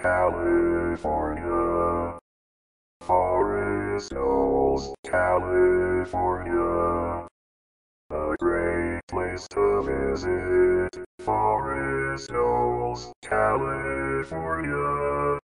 California. Forest Hills, California. A great place to visit. Forest Hills, California.